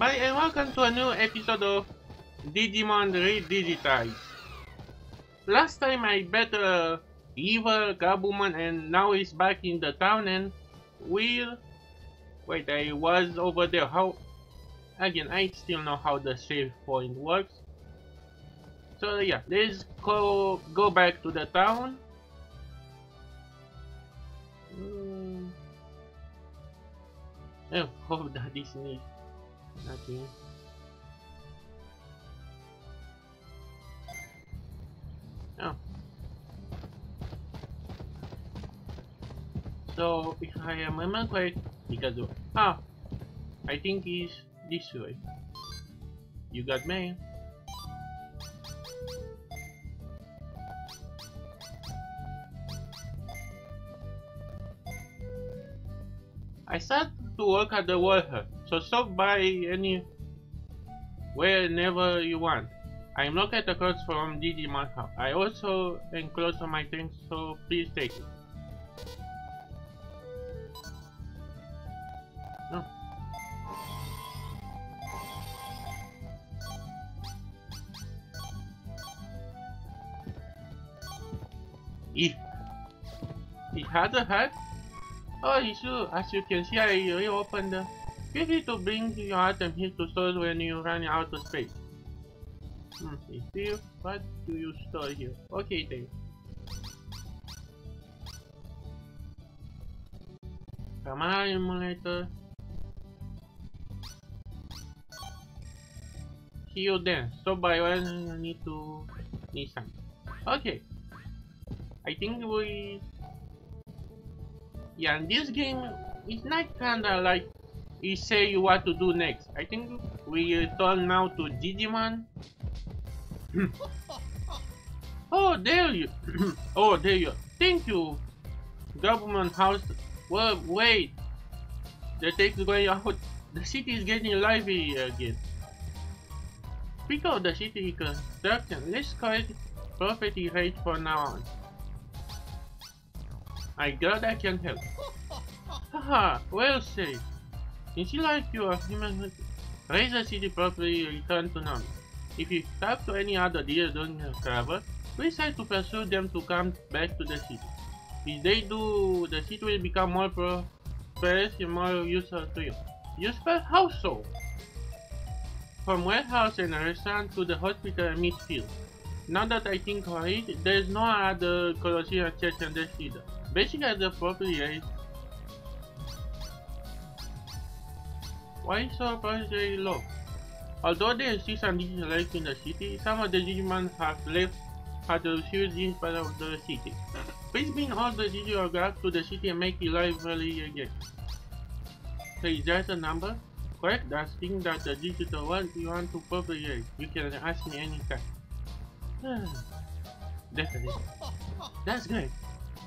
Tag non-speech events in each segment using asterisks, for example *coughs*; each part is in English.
anybody and welcome to a new episode of Digimon Re:Digitize. Last time I battled evil Gabumon and now he's back in the town and we'll... Wait, I was over there. How... Again, I still know how the save point works. So yeah, let's go, go back to the town. Mm. Oh, hope *laughs* that is neat. Nothing. Oh. So, if I am remember correct, because of, ah, I think it's this way. You got me. I start to work at the water, so stop by any whenever you want. I am located across from Digimon Hub. I also enclose my things, so please take it. Oh. If he has a hat, Oh, Isu, as you can see, I reopened the... Free to bring your item here to store when you run out of space. Hmm, see, what do you store here? Okay then. Camera emulator. See you then. So by when you need to need some. Okay. I think we yeah, and this game is not kinda like you say you what to do next. I think we uh, turn now to Digimon. *laughs* oh, there you. *clears throat* oh, there you. Thank you, government house. Well, wait. The text going out. The city is getting lively again. Speak of the city construction, let's call it property rate for now on. I glad I can help. *laughs* Haha, well said. Since you like your human raise the city properly return to normal. If you talk to any other deer during your travel, please try to persuade them to come back to the city. If they do, the city will become more prosperous and more useful to you. Useful? How so? From warehouse and restaurant to the hospital and meat field. Now that I think of it, there is no other Colosseum church in this either. Basically, the property is why so very low? Although there is still some life in the city, some of the Digimon have left at the huge part of the city. Please bring all the Digimon back to the city and make it lively again. So is that a number? Correct, that's thing that the digital world you want to propagate. You can ask me anytime. *sighs* Definitely. That's great.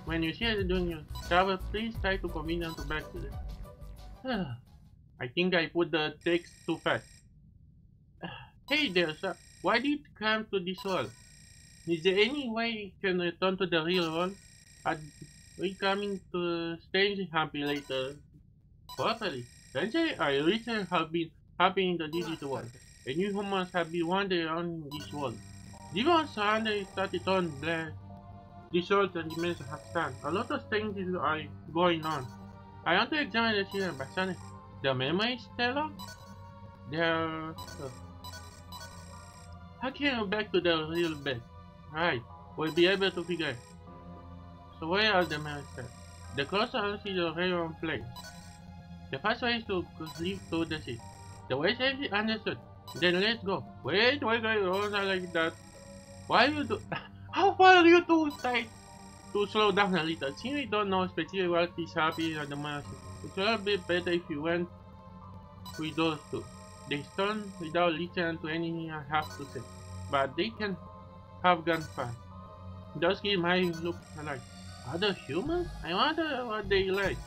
When you see doing your travel, please try to convince them to back to it. *sighs* *sighs* I think I put the text too fast. Hey there, sir. Why did you come to this world? Is there any way you can return to the real world? Are we coming to strange happy later? Properly. Eventually, I recently have been happy in the digital world, and you humans have been wandering around this world. Demons surrounding started on black results and dimensions have stand. A lot of things are uh, going on. I want to examine the children studying the memory stellar. They're... Uh, how can I back to the real bed? Right, we'll be able to figure it. So where are the memory stellar? The closer I see the railroad place. The first way is to leave to the sea. The way is understood. Then let's go. Wait, wait, wait, wait, like that. Why you do? *laughs* How far are you to stay? To slow down a little. Since we don't know specifically what is happening at the moment, it would be better if you went with those two. They stone without listening to anything I have to say, but they can have gone far. Those kids might look alike. Other humans? I wonder what they like.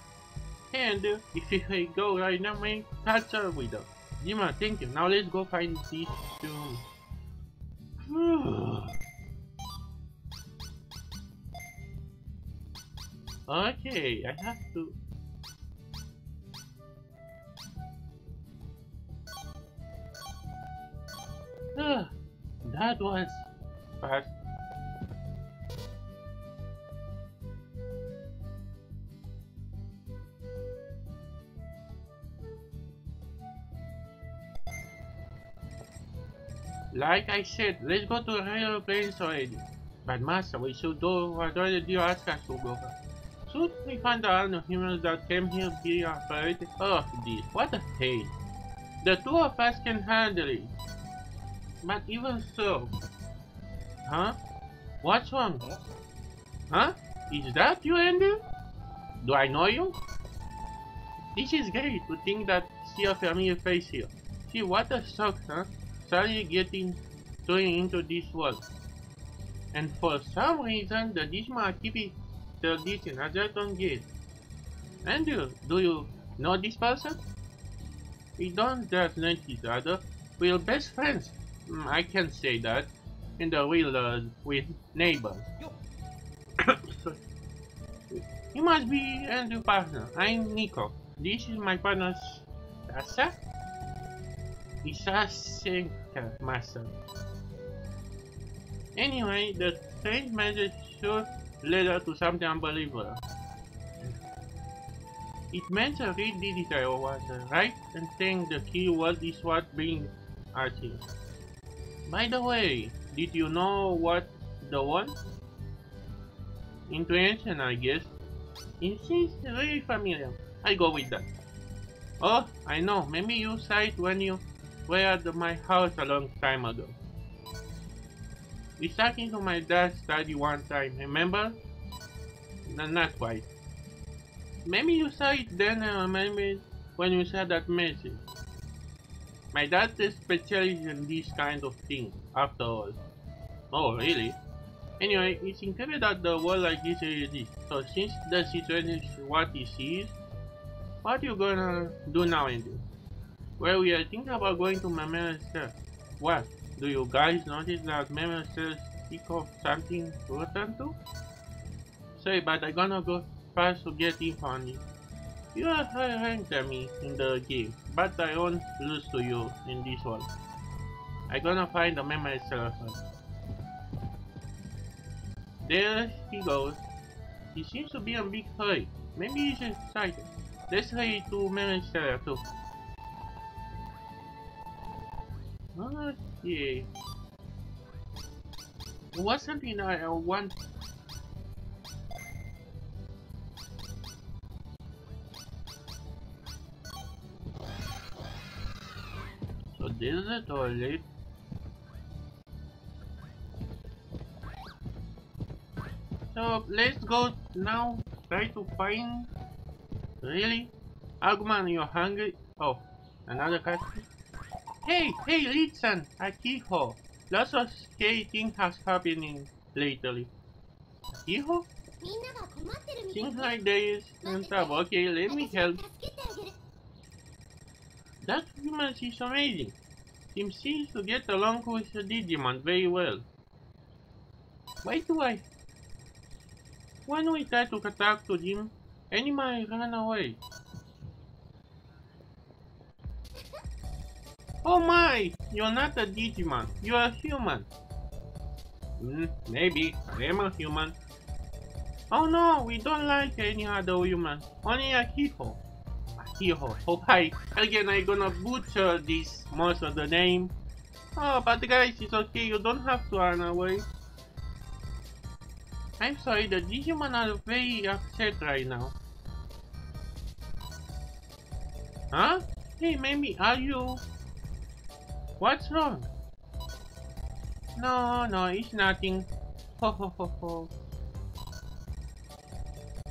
And if we go right now, may catch up with them. Jima, thank you. Now let's go find these two. *sighs* Okay, I have to... *sighs* That was bad. Like I said, let's go to real place already. But master, we should do what the dear ask us to go. Should we find all the humans that came here be afraid of this? What a pain. The two of us can handle it. But even so... Huh? What's wrong? Huh? Is that you, Andrew? Do I know you? This is great to think that see a familiar face here. See what a shock, huh? Suddenly getting thrown into this world. And for some reason the Digimon keep tradition I just don't get. Andrew, do you know this person? We don't just know each other, we're best friends. Mm, I can say that. In the real uh, with neighbors. *coughs* you must be Andrew partner. I'm Nico. This is my partner Sasa. Isasenka Master. Anyway, the strange message sure led her to something unbelievable. It meant a real digital was right and saying the key word is what being here. By the way, did you know what the one? Intuition, I guess. It seems very familiar. I go with that. Oh, I know. Maybe you saw it when you were at my house a long time ago. We stuck into my dad's study one time, remember? No, not quite. Maybe you saw it then uh, and remember when you saw that message. My dad is specialist in this kind of thing, after all. Oh, really? Anyway, it's incredible that the world like this is. So since the situation is what it is, what you gonna do now, Andy? Well, we are thinking about going to Memory Cell. What? Do you guys notice that Memory Cell speak of something return to? Sorry, but I'm gonna go fast to get info on it. You are high ranked than me in the game, but I won't lose to you in this one. I gonna find the memory cell. There he goes. He seems to be a big hurry. Maybe he's excited. Let's hurry to memory too. Ah, okay. What's something I want So this is the toilet. So let's go now try to find really Agumon you're hungry? Oh another cat. Hey hey listen Akiho lots of scary things has happening lately. Akiho Seems like there is some trouble. Okay let me help. That human is amazing. He seems to get along with the Digimon very well. Why do I? When we try to attack to him, animal run away. Oh my! You're not a Digimon, you're a human. Mm, maybe, I'm a human. Oh no, we don't like any other human, only a hero hero. Okay, again I'm gonna butcher this most of the name. Oh, but guys, it's okay, you don't have to run away. I'm sorry, the Digimon are very upset right now. Huh? Hey, maybe, are you... What's wrong? No, no, it's nothing. Ho ho ho ho.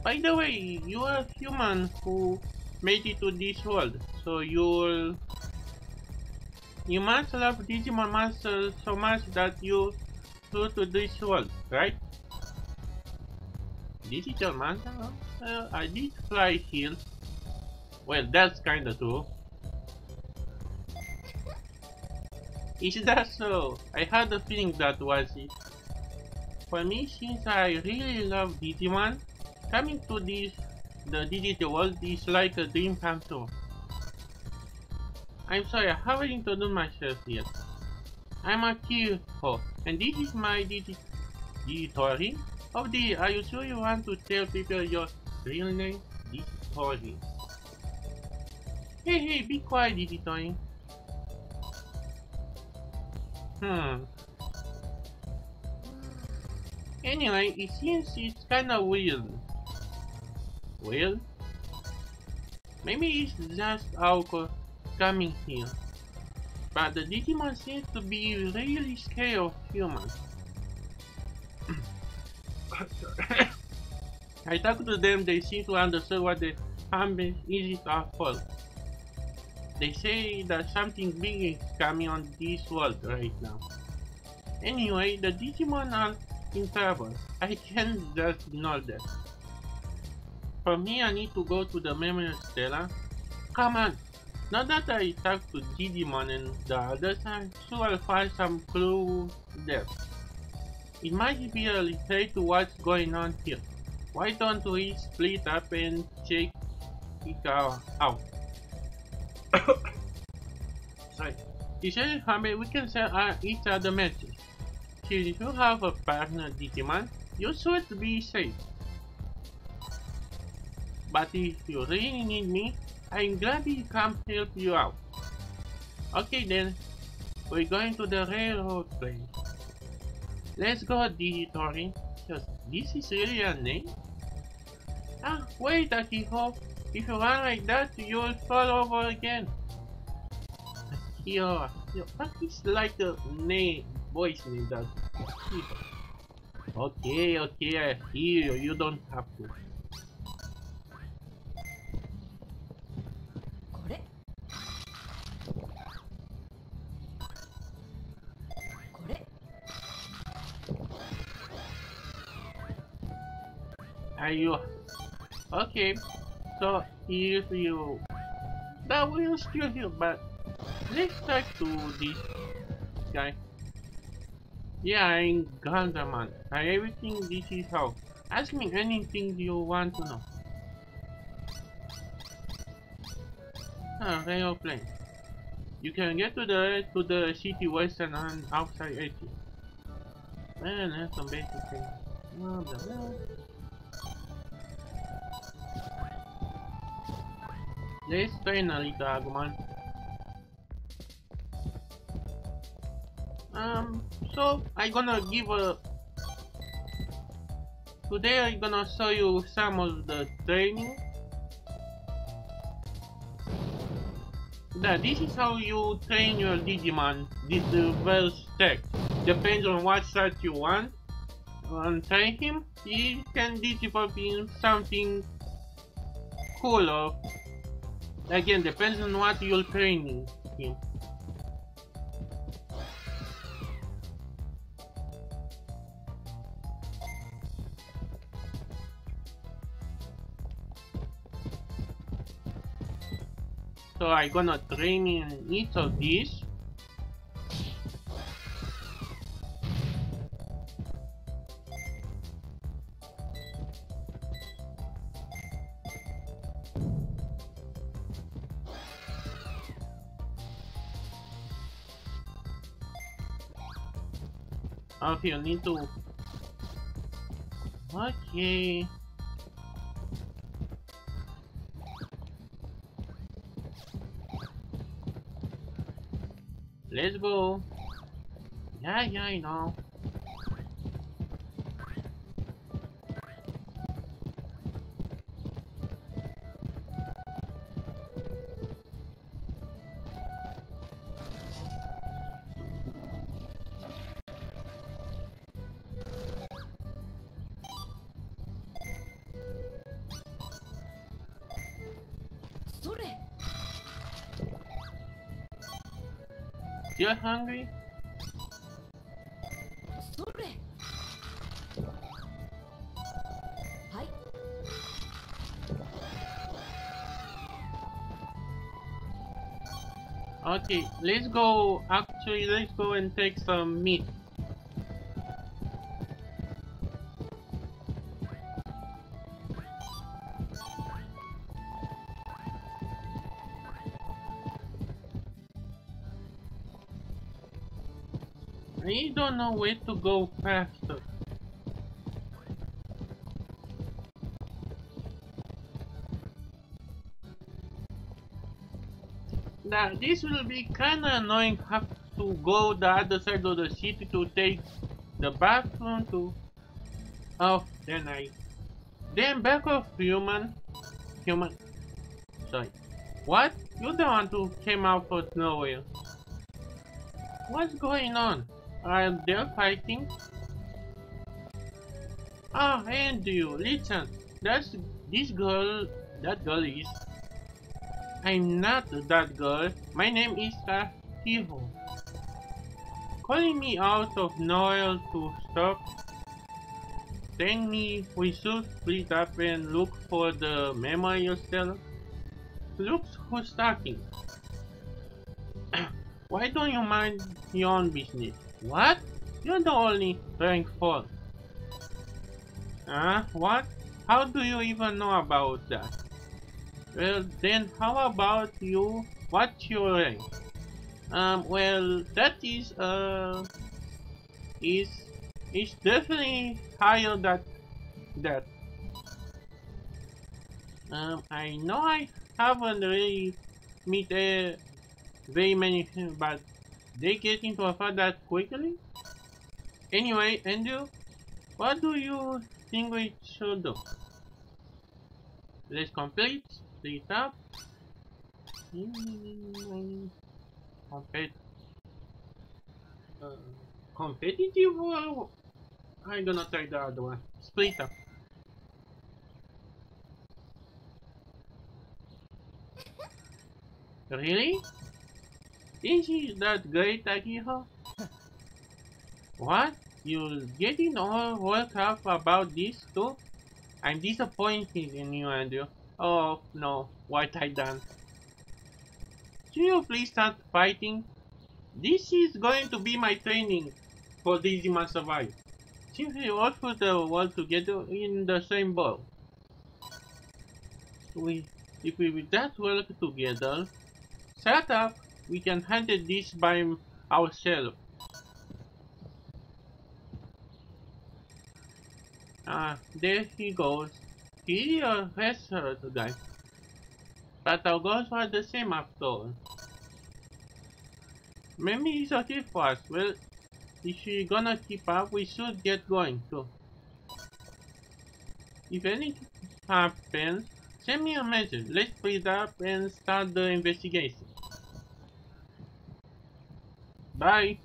By the way, you are a human who made it to this world. So you'll you must love Digimon Master so much that you flew to this world, right? Digital Master? I did fly here. Well, that's kinda true. Is that so? I had a feeling that was it. For me, since I really love Digimon, coming to this the digital world is like a dream come true. I'm sorry, I haven't introduced myself yet. I'm Akihiko, And this is my digi Digitori. Oh dear, are you sure you want to tell people your real name? Digitori. Hey, hey, be quiet, Digitori. Hmm. Anyway, it seems it's kinda weird. Weird? Maybe it's just our coming here. But the Digimon seems to be really scared of humans. *coughs* I talk to them, they seem to understand what the harm is our fault. They say that something big is coming on this world right now. Anyway, the Digimon are in trouble. I can't just ignore that. From here, I need to go to the memory Stella. Come on! Now that I talked to Digimon and the others, I'm sure I'll find some clue there. It might be a little to what's going on here. Why don't we split up and check it out? *coughs* Sorry. He said, Hamid, we can send uh, each other messages. If you have a partner Digimon, you should be safe. But if you really need me, I'm glad to come help you out. Okay then, we're going to the railroad place. Let's go, Digitori. Just, this is really a name? Ah, wait, Akiko. If you run like that, you'll fall over again. Akio, Akio. What is like the name, voice name that? Okay, okay, I hear you. You don't have to. You okay? So if you that will still here, but let's talk to this guy. Yeah, I'm Gandaman. I everything this is how. Ask me anything you want to know. Ah, aeroplane. You can get to the to the city western and outside edge. Man, that's some basic things. Blah, blah, blah. Let's train a little Agumon. Um, so I gonna give a today I'm gonna show you some of the training. Now this is how you train your Digimon. This reverse tech depends on what start you want. And train him? He can develop in something cool or again depends on what you're training him So I'm gonna train in each of these. Okay, you need to... Okay... Let's go. Yeah, yeah, I know. You're hungry? Okay, let's go. Actually, let's go and take some meat. Don't know where to go faster. Now, this will be kinda annoying have to go the other side of the city to take the bathroom to... Oh, then I... Then back off, human. Human. Sorry. What? You the one who came out of nowhere. What's going on? Are they fighting? Ah, and you, listen. That's this girl. That girl is. I'm not that girl. My name is Hero. Calling me out of nowhere to stop. Telling me we should split up and look for the memory yourself. Looks who's talking. *coughs* Why don't you mind your own business? What? You're the only rank 4. Huh? What? How do you even know about that? Well, then how about you? What's your rank? Um, well, that is, uh, is, is definitely higher than that. Um, I know I haven't really met uh, very many, but they get into a fight that quickly? Anyway, Andrew, what do you think we should do? Let's complete, split up. Compet uh, competitive or I'm gonna try the other one. Split up. Really? Is he that great, Akihiko? what? You're getting all worked up about this too? I'm disappointed in you, Andrew. Oh no, what I done? Can you please start fighting? This is going to be my training for Must Survive. we all put the world together in the same boat. We, if we that work together, set up! We can handle this by ourselves. Ah, there he goes. He a wrestler guy. But our goals are the same after all. Maybe he's okay for us. Well, if she's gonna keep up, we should get going too. If anything happens, send me a message. Let's split up and start the investigation. Bye.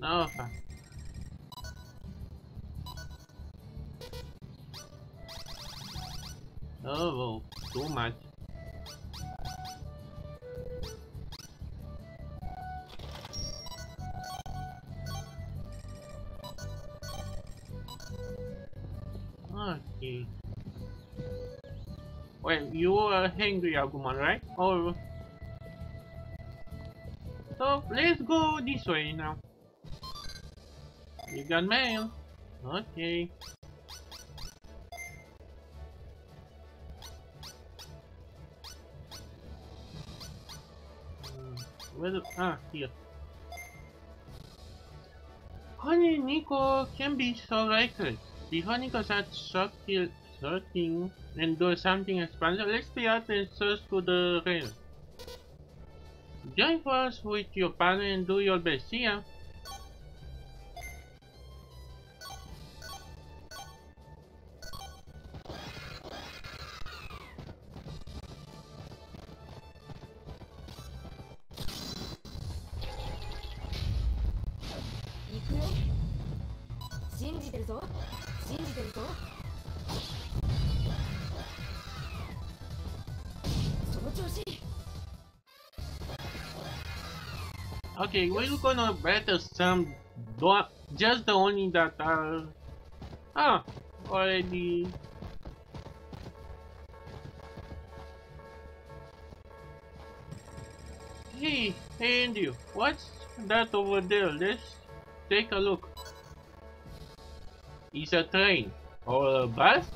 No, fuck. Oh, too much. Okay. Wait, you are hungry, Agumon, right? Oh. So, let's go this way now. You got mail. Okay. Hmm, where the, ah, here. Honey Nico can be so reckless. Before Nico starts shocking searching and do something expansive, let's be out and search to the rail. Join force with your partner and do your best. See ya. Okay, we're gonna better some just the only that are ah already Hey, hey Andy, what's that over there? Let's take a look. It's a train or a bus?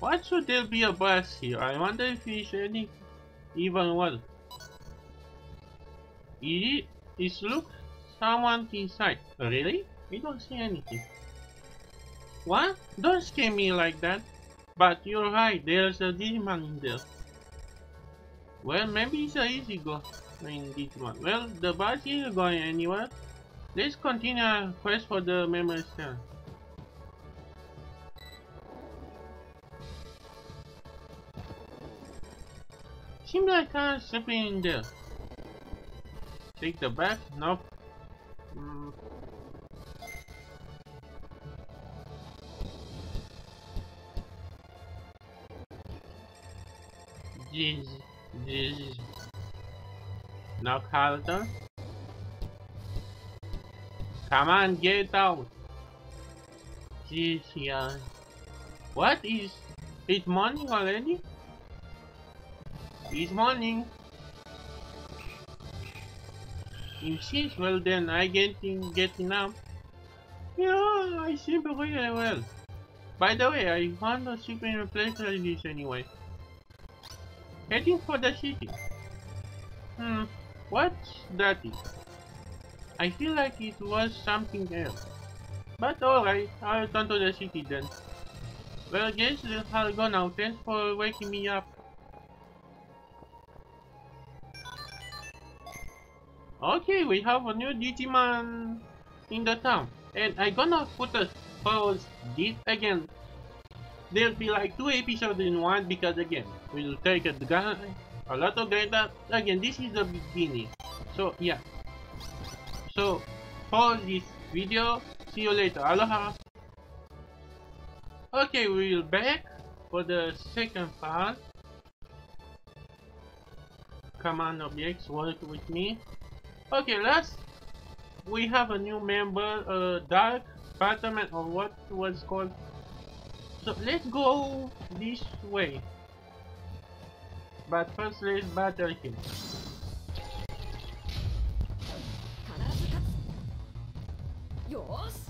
What should there be a bus here? I wonder if he's any even one. Is it? Is look someone inside? Really? We don't see anything. What? Don't scare me like that. But you're right, there's a Digimon in there. Well, maybe it's a easy go in Digimon. Well, the bus isn't going anywhere. Let's continue our quest for the memory cell. Seems like I'm slipping in there. Take the back? Nope. Mm. Jeez, jeez. Now, Carlton. Come on, get out. Jeez, yeah. What is... it morning already? It's morning. Insists, well then I getting getting up. Yeah, I sleep really well. By the way, I found a sleep in a place like this anyway. Heading for the city. Hmm, what's that is? I feel like it was something else. But alright, I'll turn to the city then. Well, guess I'll go now. Thanks for waking me up. Okay, we have a new Digimon in the town. And I gonna put a pause this again. There'll be like two episodes in one because again, we'll take a a lot of data. Again, this is the beginning. So yeah. So pause this video. See you later. Aloha. Okay, we're back for the second part. Command objects work with me. Okay, last we have a new member, uh, Dark Batman or what was called. So let's go this way. But first let's battle him. Yours?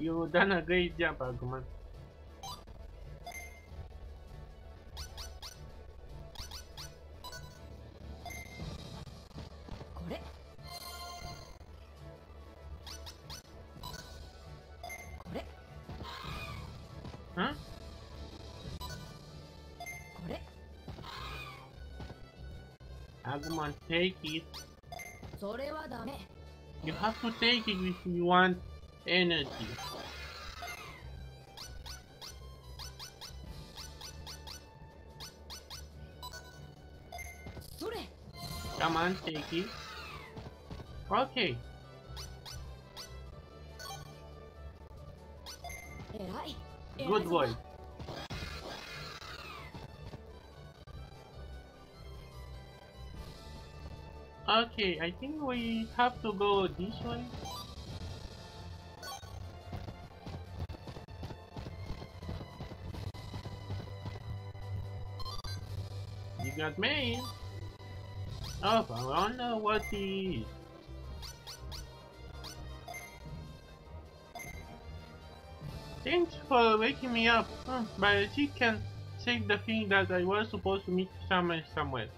You Dana, ganhei deapa acum. Agumon, take it. You have to take it if you want energy. Come on, take it. Okay. Good boy. Okay, I think we have to go this way. Got me. Oh, I don't know what he is. Thanks for waking me up, huh, but she can take the thing that I was supposed to meet somewhere somewhere.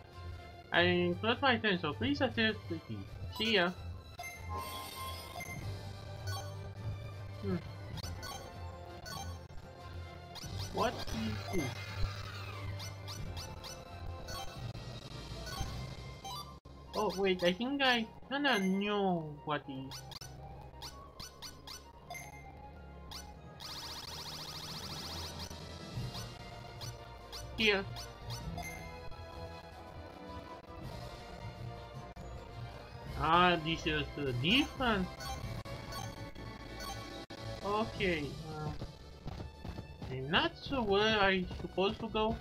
I close my eyes, so please assist the key. See ya. Hmm. What is this? Oh wait, I think I kinda knew what is. Here. Ah, this is uh, different. Okay. Uh, I'm not sure where I'm supposed to go.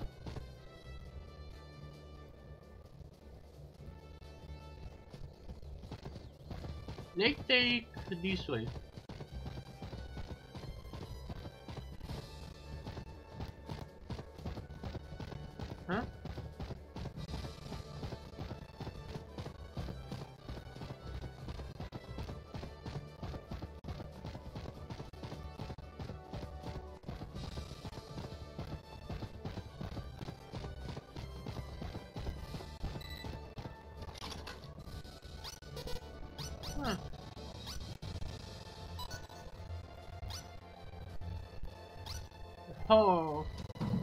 Let's take this way. Oh,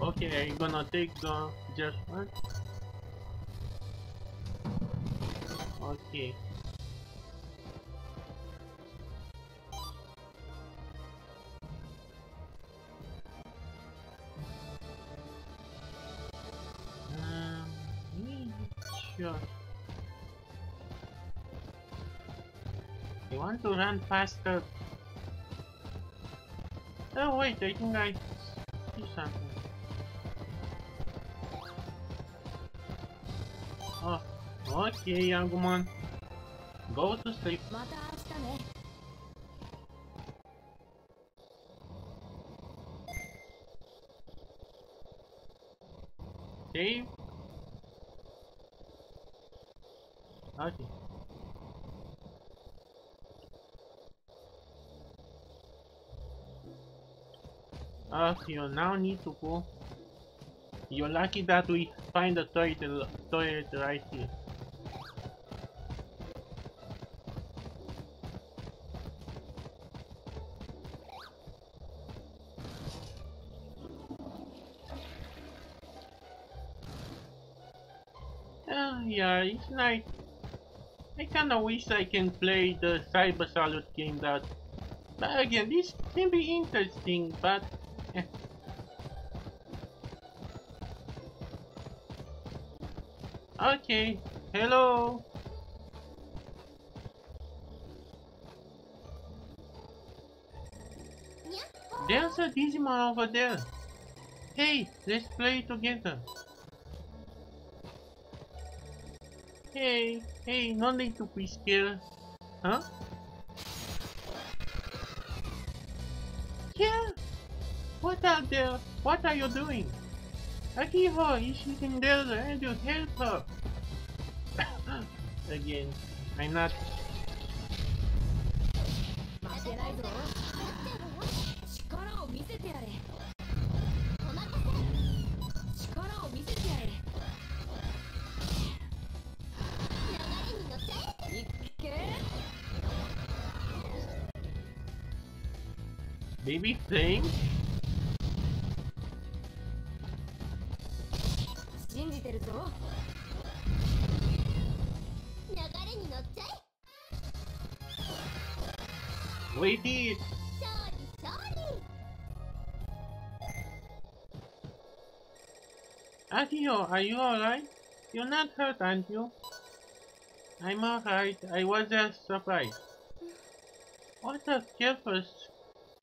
okay, I'm gonna take the just one. Okay. Um, sure. You want to run faster? Oh wait, I think I something. Oh, okay, young man. Go to sleep. Okay. Uh, you now need to go. You're lucky that we find the toilet, toilet right here. Uh, yeah, it's nice. I kinda wish I can play the Cyber Salute game that... But again, this can be interesting, but... *laughs* Okay, hello. There's a Digimon over there. Hey, let's play together. Hey, hey, no need to be scared. Huh? out there! What are you doing? Akiho is sitting there and you help her! *coughs* Again, I'm not... Baby thing? るぞ流れに乗っちゃえ Wait it! 勝利勝利 Akio, are you alright? You're not hurt, aren't you? I'm alright. I was just surprised. What a careful,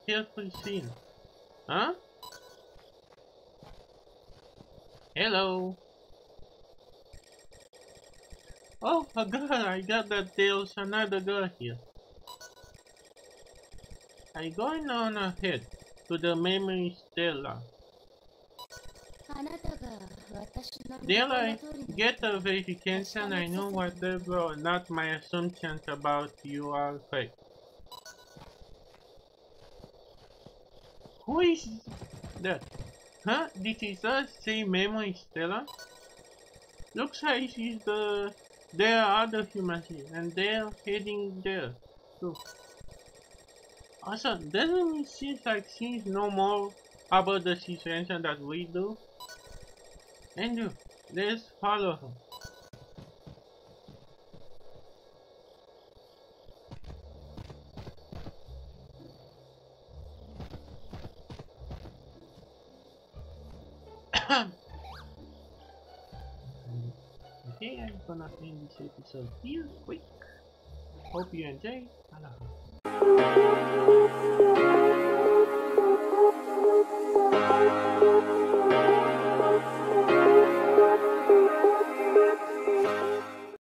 careful scene. Huh? Hello. Oh my god, I got that there's another girl here. I'm going on ahead to the memory Stella. Stella, I get a verification I know whatever or not my assumptions about you are fake. Who is that? Huh? This is us, say memory Stella? Looks like she's the there are other humans here and they're heading there too. Also, doesn't it seem like she know more about the situation that we do? Andrew, let's follow her. End this episode here quick. Hope you enjoy. Aloha.